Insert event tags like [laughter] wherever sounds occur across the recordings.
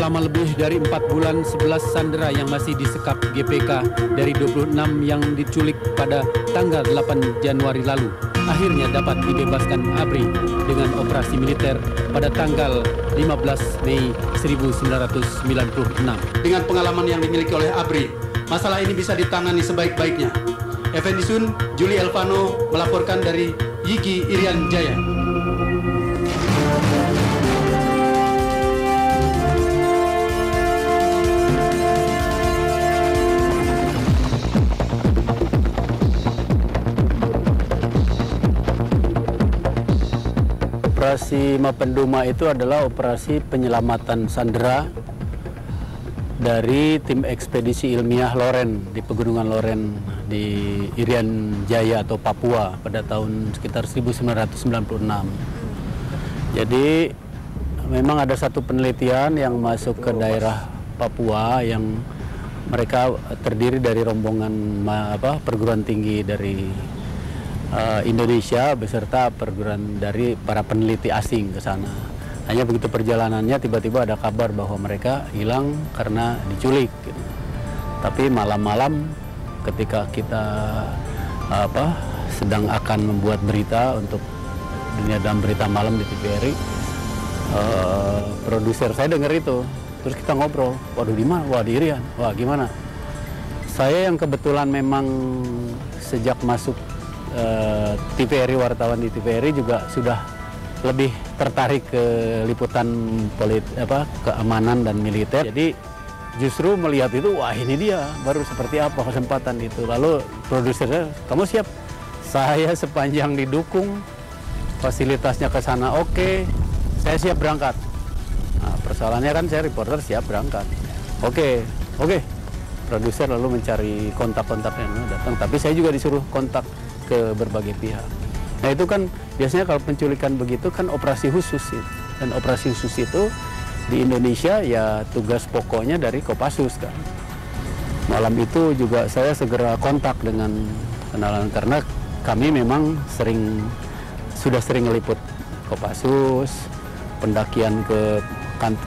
Selama lebih dari 4 bulan 11 sandera yang masih disekap GPK dari 26 yang diculik pada tanggal 8 Januari lalu, akhirnya dapat dibebaskan ABRI dengan operasi militer pada tanggal 15 Mei 1996. Dengan pengalaman yang dimiliki oleh ABRI, masalah ini bisa ditangani sebaik-baiknya. Effendi Sun, Juli Elvano melaporkan dari Yigi Irian Jaya. Operasi Mapenduma itu adalah operasi penyelamatan sandera dari tim ekspedisi ilmiah Loren di Pegunungan Loren di Irian Jaya atau Papua pada tahun sekitar 1996. Jadi memang ada satu penelitian yang masuk ke daerah Papua yang mereka terdiri dari rombongan apa perguruan tinggi dari uh, Indonesia beserta perguruan dari para peneliti asing ke sana. Hanya begitu perjalanannya tiba-tiba ada kabar bahwa mereka hilang karena diculik. Gitu. Tapi malam-malam ketika kita apa sedang akan membuat berita untuk dunia dalam berita malam di TVRI, uh, produser saya dengar itu, terus kita ngobrol, waduh di mana? Wah di Irian, wah gimana? Saya yang kebetulan memang sejak masuk uh, TVRI wartawan di TVRI juga sudah lebih tertarik ke liputan polit apa keamanan dan militer. Jadi justru melihat itu wah ini dia baru seperti apa kesempatan itu. Lalu produsernya kamu siap? Saya sepanjang didukung fasilitasnya ke sana oke, okay, saya siap berangkat. Nah, persoalannya kan saya reporter siap berangkat. Oke, okay, oke. Okay. Produser lalu mencari kontak-kontaknya datang, tapi saya juga disuruh kontak ke berbagai pihak. Nah itu kan biasanya kalau penculikan begitu kan operasi khusus ya. dan operasi khusus itu di Indonesia ya tugas pokoknya dari Kopassus kan. Malam itu juga saya segera kontak dengan kenalan karena kami memang sering sudah sering meliput Kopassus, pendakian ke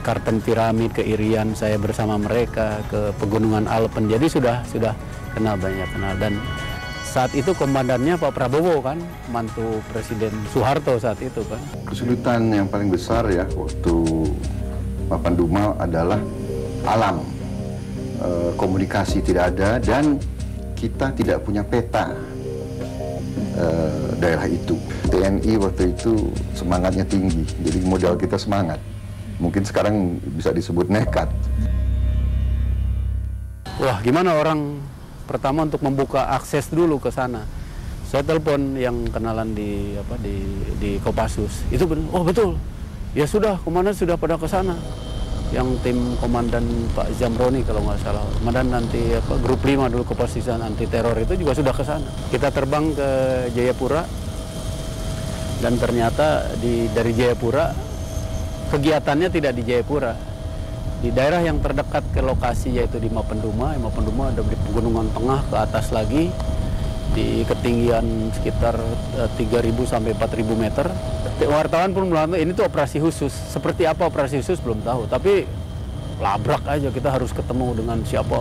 Karten Piramid ke Irian saya bersama mereka ke Pegunungan Alpen. Jadi sudah sudah kenal banyak kenal dan saat itu komandannya Pak Prabowo kan, mantu Presiden Soeharto saat itu kan. Kesulitan yang paling besar ya waktu Papan Dumal adalah alam. E, komunikasi tidak ada dan kita tidak punya peta e, daerah itu. TNI waktu itu semangatnya tinggi, jadi modal kita semangat. Mungkin sekarang bisa disebut nekat. Wah, gimana orang pertama untuk membuka akses dulu ke sana. Saya telepon yang kenalan di apa di di Kopassus. Itu benar. Oh, betul. Ya sudah, komandan sudah pada ke sana. Yang tim komandan Pak Zamroni kalau nggak salah. Komandan nanti apa grup 5 dulu Kopassus anti teror itu juga sudah ke sana. Kita terbang ke Jayapura dan ternyata di dari Jayapura kegiatannya tidak di Jayapura. Di daerah yang terdekat ke lokasi yaitu di Mapenduma, Mapenduma ada pegunungan tengah ke atas lagi di ketinggian sekitar 3.000 sampai 4.000 meter. Wartawan pun bilang ini tuh operasi khusus. Seperti apa operasi khusus belum tahu, tapi labrak aja kita harus ketemu dengan siapa.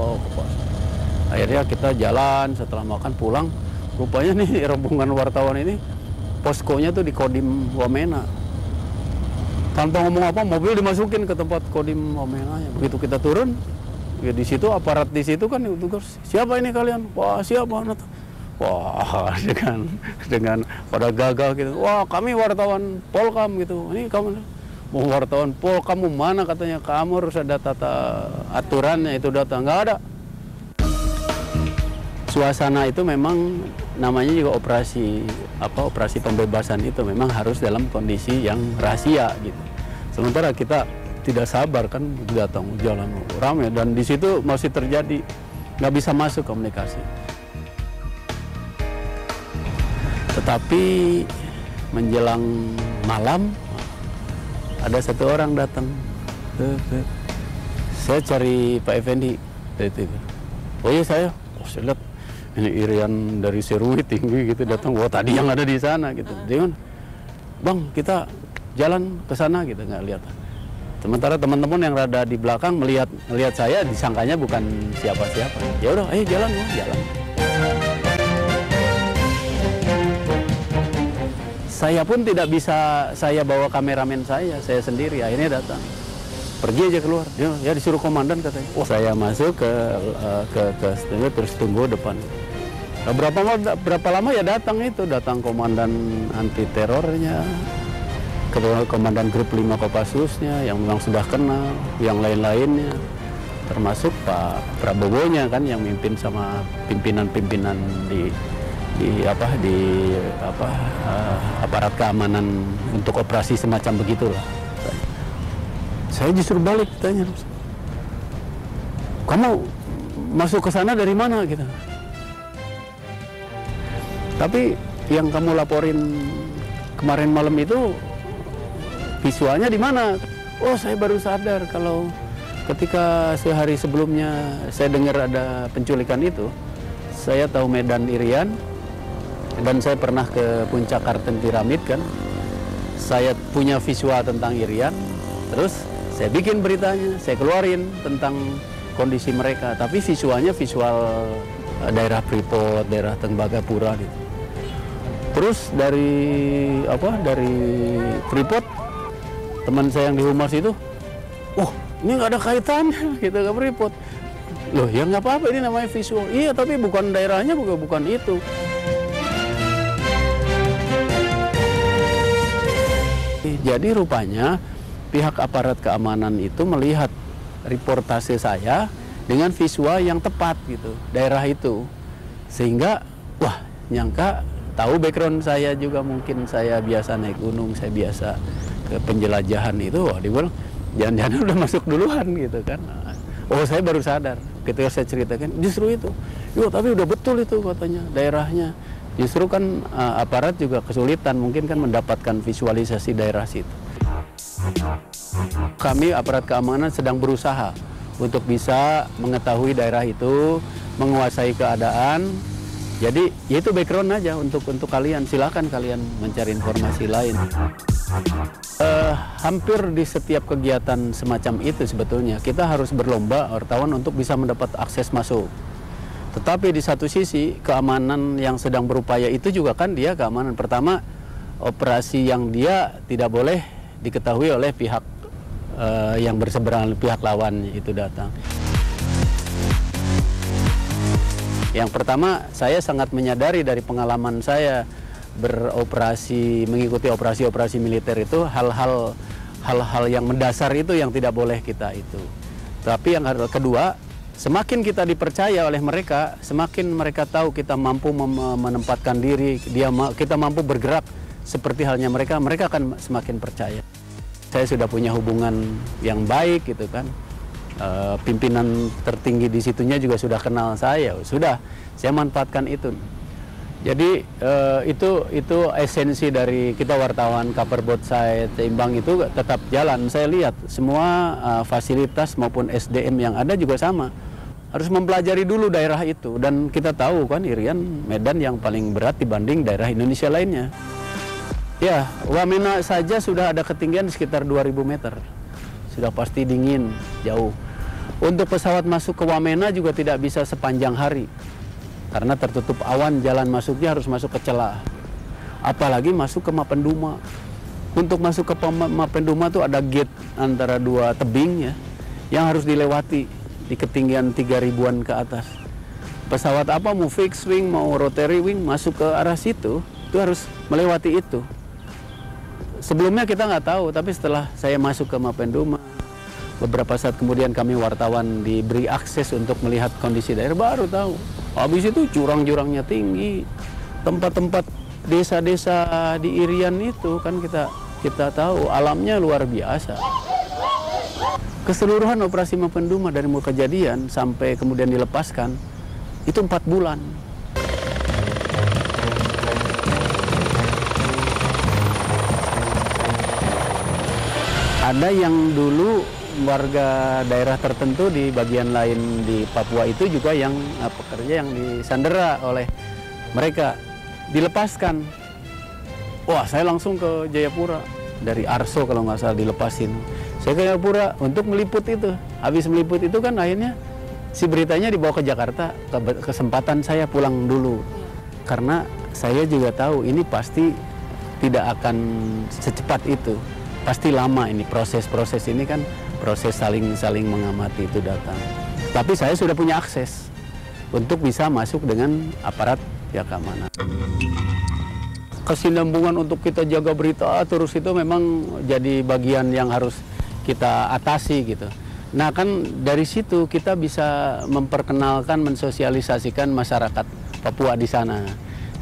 Akhirnya kita jalan setelah makan pulang, rupanya nih [laughs] rombongan wartawan ini poskonya tuh di Kodim Wamena tanpa ngomong apa mobil dimasukin ke tempat kodim omenanya begitu kita turun ya di situ aparat di situ kan tugas siapa ini kalian? Wah siapa? Wah [laughs] dengan dengan pada gagal gitu. Wah kami wartawan polkam gitu. Ini kamu mau wartawan pol kamu mana? katanya. Kamu harus ada tata aturannya itu data. Nggak ada. Suasana itu memang namanya juga operasi apa operasi pembebasan itu memang harus dalam kondisi yang rahasia gitu. Sementara kita tidak sabar kan datang jalan ramai dan di situ masih terjadi nggak bisa masuk komunikasi. Tetapi menjelang malam ada satu orang datang. Saya cari Pak Effendi. Oh iya saya, oh saya lihat ini irian dari Serui tinggi gitu datang wah tadi yang ada di sana gitu dia bang kita jalan ke sana gitu nggak lihat Sementara teman-teman yang rada di belakang melihat melihat saya disangkanya bukan siapa-siapa. Ya udah, ayo jalan ya, jalan. Saya pun tidak bisa saya bawa kameramen saya, saya sendiri. Akhirnya datang. Pergi aja keluar. Ya, ya disuruh komandan katanya. Oh, saya masuk ke uh, ke ke studio terus tunggu depan. Nah, berapa berapa lama ya datang itu, datang komandan anti terornya, komandan grup 5 Kopassusnya yang memang sudah kenal, yang lain-lainnya termasuk Pak Prabowo-nya kan yang mimpin sama pimpinan-pimpinan di di apa di apa uh, aparat keamanan untuk operasi semacam begitulah. Saya justru balik tanya, kamu masuk ke sana dari mana gitu? Tapi yang kamu laporin kemarin malam itu visualnya di mana? Oh saya baru sadar kalau ketika sehari sebelumnya saya dengar ada penculikan itu, saya tahu Medan Irian, dan saya pernah ke puncak Karten Piramid kan? Saya punya visual tentang Irian terus saya bikin beritanya saya keluarin tentang kondisi mereka. Tapi visualnya visual eh, daerah Freeport daerah Tembagapura gitu. Terus dari apa dari Freeport teman saya yang di Humas itu oh ini nggak ada kaitannya [laughs] gitu ke Freeport loh ya nggak apa-apa ini namanya visual. Iya tapi bukan daerahnya bukan bukan itu. Jadi rupanya pihak aparat keamanan itu melihat reportase saya dengan visual yang tepat gitu, daerah itu. Sehingga wah, nyangka tahu background saya juga mungkin saya biasa naik gunung, saya biasa penjelajahan itu, wah dia bilang jangan-jangan udah masuk duluan gitu kan. Oh saya baru sadar ketika saya ceritakan justru itu. Yo tapi udah betul itu katanya daerahnya justru kan uh, aparat juga kesulitan mungkin kan mendapatkan visualisasi daerah situ. Kami aparat keamanan sedang berusaha untuk bisa mengetahui daerah itu, menguasai keadaan. Jadi ya itu background aja untuk untuk kalian. Silakan kalian mencari informasi lain. Uh, hampir di setiap kegiatan semacam itu sebetulnya kita harus berlomba wartawan untuk bisa mendapat akses masuk. Tetapi di satu sisi keamanan yang sedang berupaya itu juga kan dia keamanan pertama operasi yang dia tidak boleh diketahui oleh pihak uh, yang berseberangan pihak lawan itu datang. Yang pertama saya sangat menyadari dari pengalaman saya beroperasi mengikuti operasi-operasi militer itu hal-hal hal-hal yang mendasar itu yang tidak boleh kita itu. Tapi yang kedua Semakin kita dipercaya oleh mereka, semakin mereka tahu kita mampu menempatkan diri, dia kita mampu bergerak seperti halnya mereka, mereka akan semakin percaya. Saya sudah punya hubungan yang baik gitu kan. E, pimpinan tertinggi di situnya juga sudah kenal saya, sudah saya manfaatkan itu. Jadi e, itu itu esensi dari kita wartawan cover both side seimbang itu tetap jalan. Saya lihat semua e, fasilitas maupun SDM yang ada juga sama harus mempelajari dulu daerah itu dan kita tahu kan Irian Medan yang paling berat dibanding daerah Indonesia lainnya. Ya, Wamena saja sudah ada ketinggian sekitar 2000 meter. Sudah pasti dingin, jauh. Untuk pesawat masuk ke Wamena juga tidak bisa sepanjang hari. Karena tertutup awan, jalan masuknya harus masuk ke celah. Apalagi masuk ke Mapenduma. Untuk masuk ke Mapenduma itu ada gate antara dua tebing ya, yang harus dilewati di ketinggian 3000-an ke atas. Pesawat apa mau fixed wing, mau rotary wing masuk ke arah situ, itu harus melewati itu. Sebelumnya kita nggak tahu, tapi setelah saya masuk ke Mapenduma, beberapa saat kemudian kami wartawan diberi akses untuk melihat kondisi daerah baru tahu. Habis itu jurang-jurangnya tinggi, tempat-tempat desa-desa di Irian itu kan kita kita tahu alamnya luar biasa. Keseluruhan operasi Mapenduma dari mulai kejadian sampai kemudian dilepaskan itu empat bulan. Ada yang dulu warga daerah tertentu di bagian lain di Papua itu juga yang uh, pekerja yang disandera oleh mereka dilepaskan. Wah, saya langsung ke Jayapura dari Arso kalau nggak salah dilepasin Saya ke Jayapura untuk meliput itu. Habis meliput itu kan akhirnya si beritanya dibawa ke Jakarta. Kesempatan saya pulang dulu. Karena saya juga tahu ini pasti tidak akan secepat itu. Pasti lama ini proses-proses ini kan proses saling-saling mengamati itu datang. Tapi saya sudah punya akses untuk bisa masuk dengan aparat ya keamanan kesinambungan untuk kita jaga berita terus itu memang jadi bagian yang harus kita atasi gitu. Nah kan dari situ kita bisa memperkenalkan, mensosialisasikan masyarakat Papua di sana.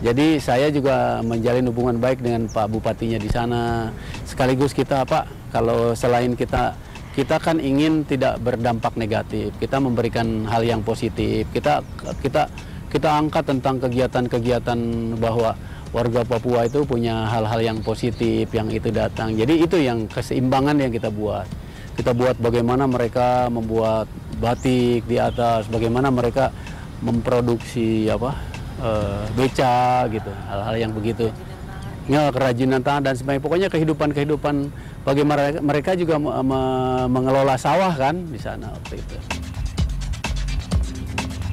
Jadi saya juga menjalin hubungan baik dengan Pak Bupatinya di sana. Sekaligus kita Pak, kalau selain kita kita kan ingin tidak berdampak negatif, kita memberikan hal yang positif. Kita kita kita angkat tentang kegiatan-kegiatan bahwa warga Papua itu punya hal-hal yang positif yang itu datang. Jadi itu yang keseimbangan yang kita buat. Kita buat bagaimana mereka membuat batik di atas, bagaimana mereka memproduksi apa e, beca gitu, hal-hal yang begitu. Ya, kerajinan tangan dan sebagainya. Pokoknya kehidupan-kehidupan bagaimana mereka juga mengelola sawah kan di sana waktu itu.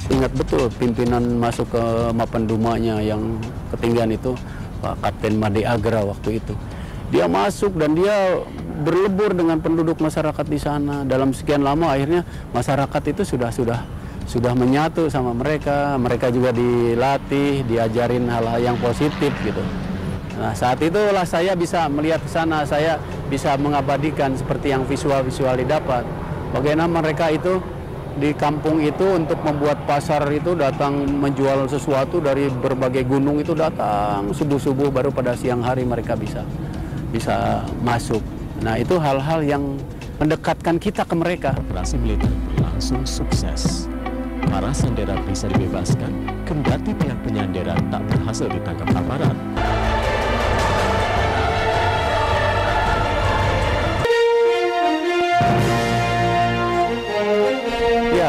Ingat betul pimpinan masuk ke Mapendumanya yang ketinggian itu Pak Kapten Made Agra waktu itu. Dia masuk dan dia berlebur dengan penduduk masyarakat di sana. Dalam sekian lama akhirnya masyarakat itu sudah sudah sudah menyatu sama mereka. Mereka juga dilatih, diajarin hal-hal yang positif gitu. Nah saat itulah saya bisa melihat ke sana, saya bisa mengabadikan seperti yang visual-visual didapat. Bagaimana mereka itu di kampung itu untuk membuat pasar itu datang menjual sesuatu dari berbagai gunung itu datang subuh-subuh baru pada siang hari mereka bisa bisa masuk. Nah itu hal-hal yang mendekatkan kita ke mereka. Operasi militer langsung sukses. Para sandera bisa dibebaskan, kendati pihak penyandera tak berhasil ditangkap aparat.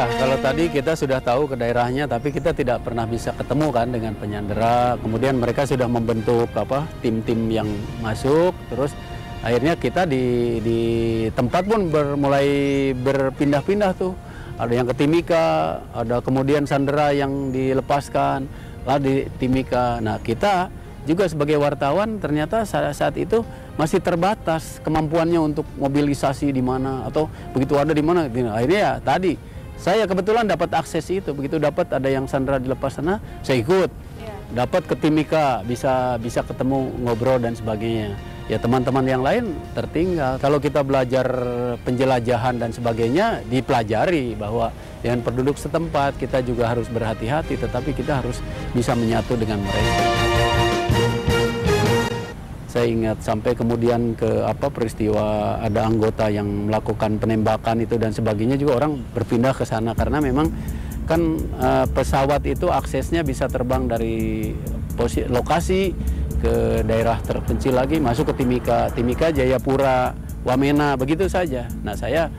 Kalau tadi kita sudah tahu ke daerahnya, tapi kita tidak pernah bisa ketemu kan dengan penyandera. Kemudian mereka sudah membentuk apa tim-tim yang masuk, terus akhirnya kita di, di tempat pun ber, mulai berpindah-pindah tuh. Ada yang ke Timika, ada kemudian sandera yang dilepaskan, lah di Timika. Nah kita juga sebagai wartawan ternyata saat, saat itu masih terbatas kemampuannya untuk mobilisasi di mana atau begitu ada di mana. Akhirnya ya tadi saya kebetulan dapat akses itu, begitu dapat ada yang Sandra dilepas sana, saya ikut. Ya. Dapat ke Timika, bisa bisa ketemu ngobrol dan sebagainya. Ya teman-teman yang lain tertinggal. Kalau kita belajar penjelajahan dan sebagainya, dipelajari bahwa dengan penduduk setempat kita juga harus berhati-hati, tetapi kita harus bisa menyatu dengan mereka saya ingat sampai kemudian ke apa peristiwa ada anggota yang melakukan penembakan itu dan sebagainya juga orang berpindah ke sana karena memang kan uh, pesawat itu aksesnya bisa terbang dari posisi lokasi ke daerah terpencil lagi masuk ke Timika, Timika Jayapura, Wamena begitu saja. Nah, saya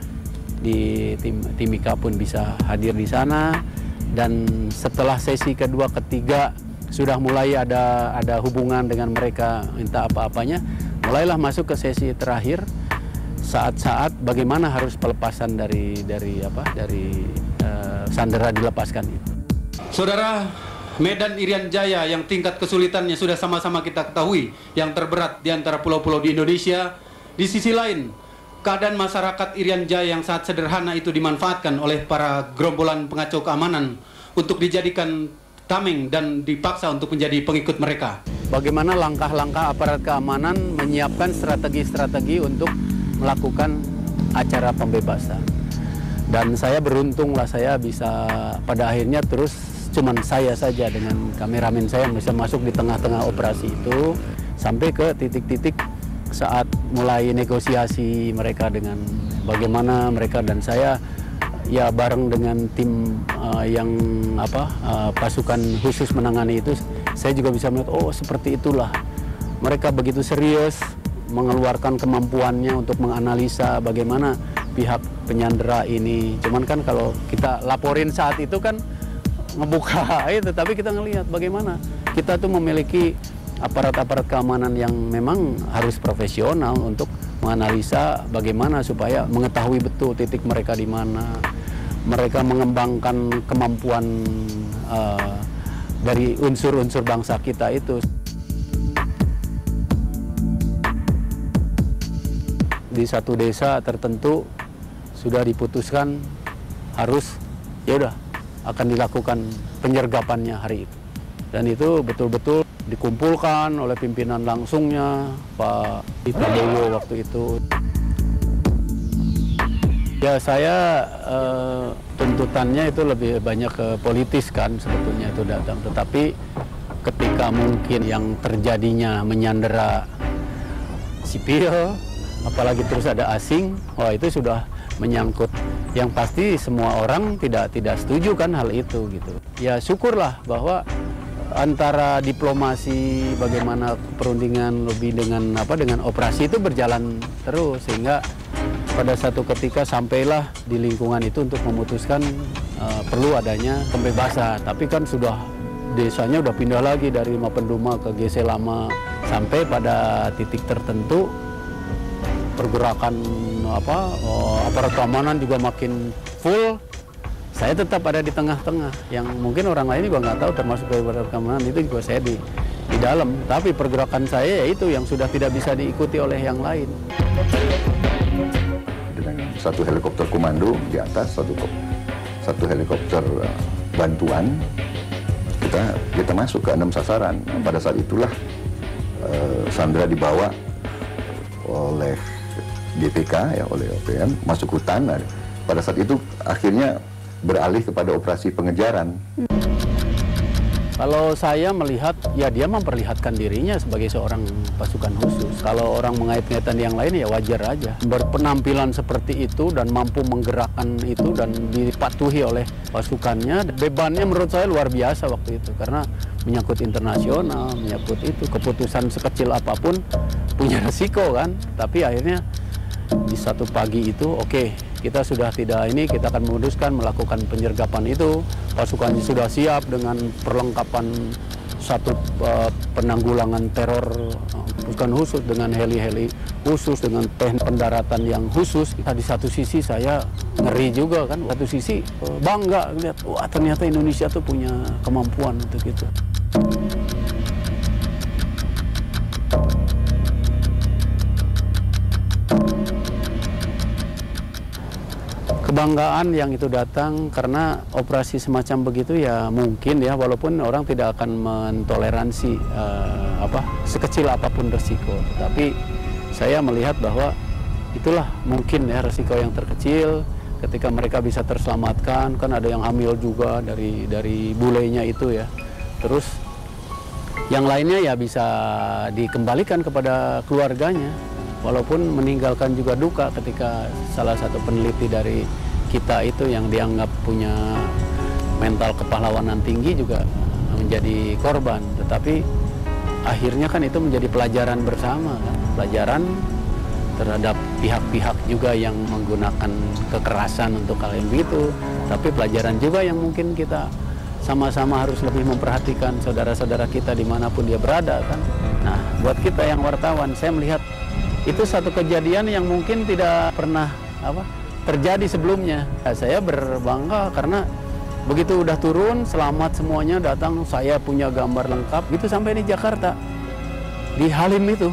di tim, Timika pun bisa hadir di sana dan setelah sesi kedua ketiga sudah mulai ada ada hubungan dengan mereka minta apa-apanya mulailah masuk ke sesi terakhir saat-saat bagaimana harus pelepasan dari dari apa dari uh, sandera dilepaskan itu. Saudara Medan Irian Jaya yang tingkat kesulitannya sudah sama-sama kita ketahui yang terberat di antara pulau-pulau di Indonesia. Di sisi lain, keadaan masyarakat Irian Jaya yang sangat sederhana itu dimanfaatkan oleh para gerombolan pengacau keamanan untuk dijadikan tameng dan dipaksa untuk menjadi pengikut mereka. Bagaimana langkah-langkah aparat keamanan menyiapkan strategi-strategi untuk melakukan acara pembebasan. Dan saya beruntung lah saya bisa pada akhirnya terus cuman saya saja dengan kameramen saya yang bisa masuk di tengah-tengah operasi itu sampai ke titik-titik saat mulai negosiasi mereka dengan bagaimana mereka dan saya ya bareng dengan tim uh, yang apa uh, pasukan khusus menangani itu saya juga bisa melihat oh seperti itulah. Mereka begitu serius mengeluarkan kemampuannya untuk menganalisa bagaimana pihak penyandera ini. Cuman kan kalau kita laporin saat itu kan ngebuka [laughs] itu tapi kita ngelihat bagaimana. Kita tuh memiliki aparat-aparat keamanan yang memang harus profesional untuk menganalisa bagaimana supaya mengetahui betul titik mereka di mana. Mereka mengembangkan kemampuan uh, dari unsur-unsur bangsa kita itu. Di satu desa tertentu sudah diputuskan harus ya udah akan dilakukan penyergapannya hari itu. Dan itu betul-betul dikumpulkan oleh pimpinan langsungnya Pak Prabowo waktu itu. Ya saya eh, tuntutannya itu lebih banyak ke politis kan sebetulnya itu datang. Tetapi ketika mungkin yang terjadinya menyandera sipil, apalagi terus ada asing, wah itu sudah menyangkut yang pasti semua orang tidak tidak setuju kan hal itu gitu. Ya syukurlah bahwa antara diplomasi bagaimana perundingan lebih dengan apa dengan operasi itu berjalan terus sehingga pada satu ketika sampailah di lingkungan itu untuk memutuskan uh, perlu adanya pembebasan. Tapi kan sudah desanya udah pindah lagi dari Mapenduma ke GC Lama sampai pada titik tertentu pergerakan apa uh, aparat keamanan juga makin full. Saya tetap ada di tengah-tengah yang mungkin orang lain juga nggak tahu termasuk aparat keamanan itu juga saya di di dalam. Tapi pergerakan saya yaitu yang sudah tidak bisa diikuti oleh yang lain satu helikopter komando di atas, satu satu helikopter uh, bantuan. Kita kita masuk ke enam sasaran. Nah, pada saat itulah uh, Sandra dibawa oleh DPK ya oleh OPM masuk hutan. Nah, pada saat itu akhirnya beralih kepada operasi pengejaran. Kalau saya melihat, ya dia memperlihatkan dirinya sebagai seorang pasukan khusus. Kalau orang mengait-ngaitan yang lain ya wajar aja. Berpenampilan seperti itu dan mampu menggerakkan itu dan dipatuhi oleh pasukannya, bebannya menurut saya luar biasa waktu itu. Karena menyangkut internasional, menyangkut itu, keputusan sekecil apa pun punya [laughs] resiko kan. Tapi akhirnya di satu pagi itu, oke, okay, kita sudah tidak ini kita akan memutuskan melakukan penyergapan itu. Pasukannya sudah siap dengan perlengkapan satu uh, penanggulangan teror uh, bukan khusus dengan heli-heli khusus dengan teknik pendaratan yang khusus. Nah, di satu sisi saya ngeri juga kan satu sisi uh, bangga lihat wah ternyata Indonesia tuh punya kemampuan untuk itu kebanggaan yang itu datang karena operasi semacam begitu ya mungkin ya walaupun orang tidak akan mentoleransi uh, apa sekecil apa pun resiko. Tapi saya melihat bahwa itulah mungkin ya resiko yang terkecil. Ketika mereka bisa terselamatkan kan ada yang hamil juga dari dari bulenya itu ya. Terus yang lainnya ya bisa dikembalikan kepada keluarganya walaupun meninggalkan juga duka ketika salah satu peneliti dari kita itu yang dianggap punya mental kepahlawanan tinggi juga menjadi korban. Tetapi akhirnya kan itu menjadi pelajaran bersama kan? Pelajaran terhadap pihak-pihak juga yang menggunakan kekerasan untuk hal yang begitu. Tapi pelajaran juga yang mungkin kita sama-sama harus lebih memperhatikan saudara-saudara kita di mana pun dia berada kan? Nah buat kita yang wartawan saya melihat itu satu kejadian yang mungkin tidak pernah apa terjadi sebelumnya. Ya, saya berbangga karena begitu udah turun selamat semuanya datang. Saya punya gambar lengkap. Gitu sampai di Jakarta. Di Halim itu.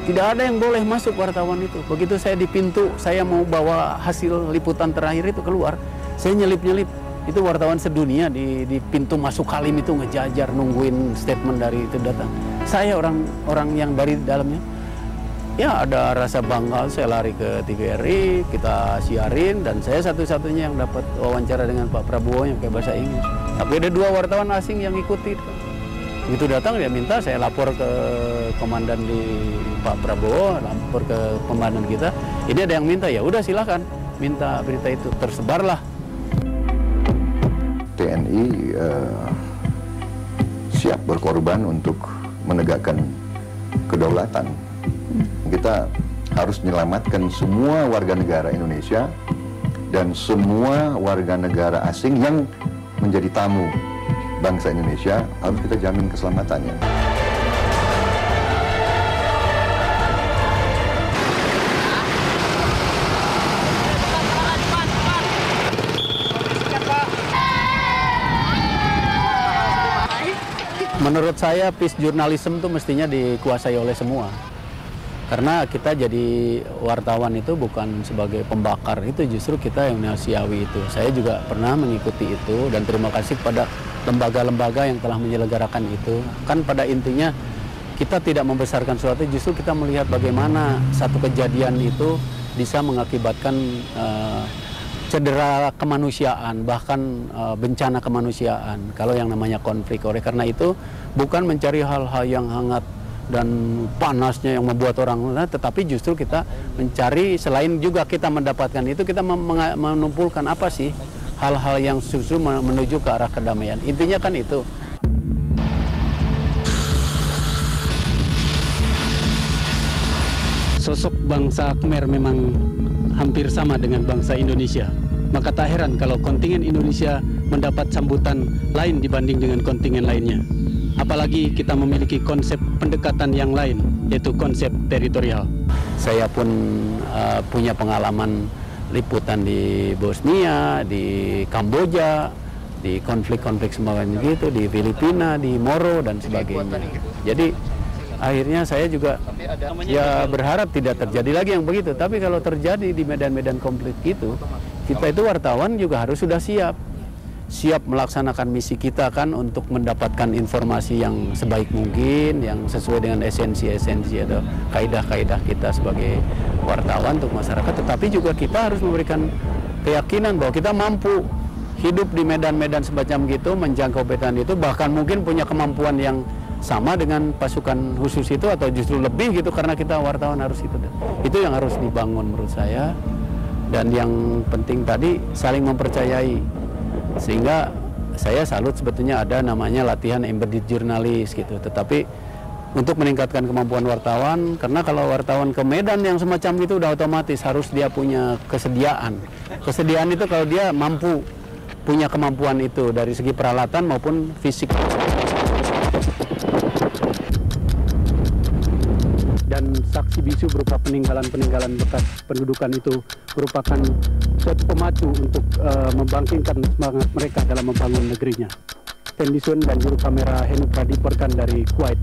Tidak ada yang boleh masuk wartawan itu. Begitu saya di pintu saya mau bawa hasil liputan terakhir itu keluar saya nyelip nyelip itu wartawan sedunia di, di pintu masuk Halim itu ngejajar nungguin statement dari itu datang. Saya orang orang yang dari dalamnya ya ada rasa bangga saya lari ke TVRI kita siarin dan saya satu-satunya yang dapat wawancara dengan Pak Prabowo yang pakai bahasa Inggris. Tapi ada dua wartawan asing yang ikuti. Begitu datang dia minta saya lapor ke komandan di Pak Prabowo lapor ke komandan kita. Ini ada yang minta ya udah silakan minta berita itu tersebarlah. TNI uh, eh, siap berkorban untuk menegakkan kedaulatan kita harus menyelamatkan semua warga negara Indonesia dan semua warga negara asing yang menjadi tamu bangsa Indonesia harus kita jamin keselamatannya. Menurut saya, peace journalism itu mestinya dikuasai oleh semua. Karena kita jadi wartawan itu bukan sebagai pembakar, itu justru kita yang nasiawi itu. Saya juga pernah mengikuti itu dan terima kasih kepada lembaga-lembaga yang telah menyelenggarakan itu. Kan pada intinya kita tidak membesarkan sesuatu, justru kita melihat bagaimana satu kejadian itu bisa mengakibatkan uh, cedera kemanusiaan, bahkan uh, bencana kemanusiaan. Kalau yang namanya konflik, oleh karena itu bukan mencari hal-hal yang hangat dan panasnya yang membuat orang nah, tetapi justru kita mencari selain juga kita mendapatkan itu kita menumpulkan apa sih hal-hal yang justru menuju ke arah kedamaian. Intinya kan itu. Sosok bangsa Khmer memang hampir sama dengan bangsa Indonesia. Maka tak heran kalau kontingen Indonesia mendapat sambutan lain dibanding dengan kontingen lainnya apalagi kita memiliki konsep pendekatan yang lain yaitu konsep teritorial. Saya pun uh, punya pengalaman liputan di Bosnia, di Kamboja, di konflik-konflik semacam gitu, di Filipina, di Moro dan sebagainya. Jadi akhirnya saya juga ya berharap tidak terjadi lagi yang begitu. Tapi kalau terjadi di medan-medan konflik itu, kita itu wartawan juga harus sudah siap siap melaksanakan misi kita kan untuk mendapatkan informasi yang sebaik mungkin, yang sesuai dengan esensi-esensi atau kaidah-kaidah kita sebagai wartawan untuk masyarakat. Tetapi juga kita harus memberikan keyakinan bahwa kita mampu hidup di medan-medan semacam gitu, menjangkau medan itu, bahkan mungkin punya kemampuan yang sama dengan pasukan khusus itu atau justru lebih gitu karena kita wartawan harus itu. Itu yang harus dibangun menurut saya. Dan yang penting tadi saling mempercayai sehingga saya salut sebetulnya ada namanya latihan embedded jurnalis gitu. Tetapi untuk meningkatkan kemampuan wartawan karena kalau wartawan ke Medan yang semacam itu udah otomatis harus dia punya kesediaan. Kesediaan itu kalau dia mampu punya kemampuan itu dari segi peralatan maupun fisik saksi bisu berupa peninggalan-peninggalan bekas pendudukan itu merupakan suatu pemacu untuk uh, membangkitkan semangat mereka dalam membangun negerinya. Tendison dan juru kamera Henuk diperkan dari Kuwait.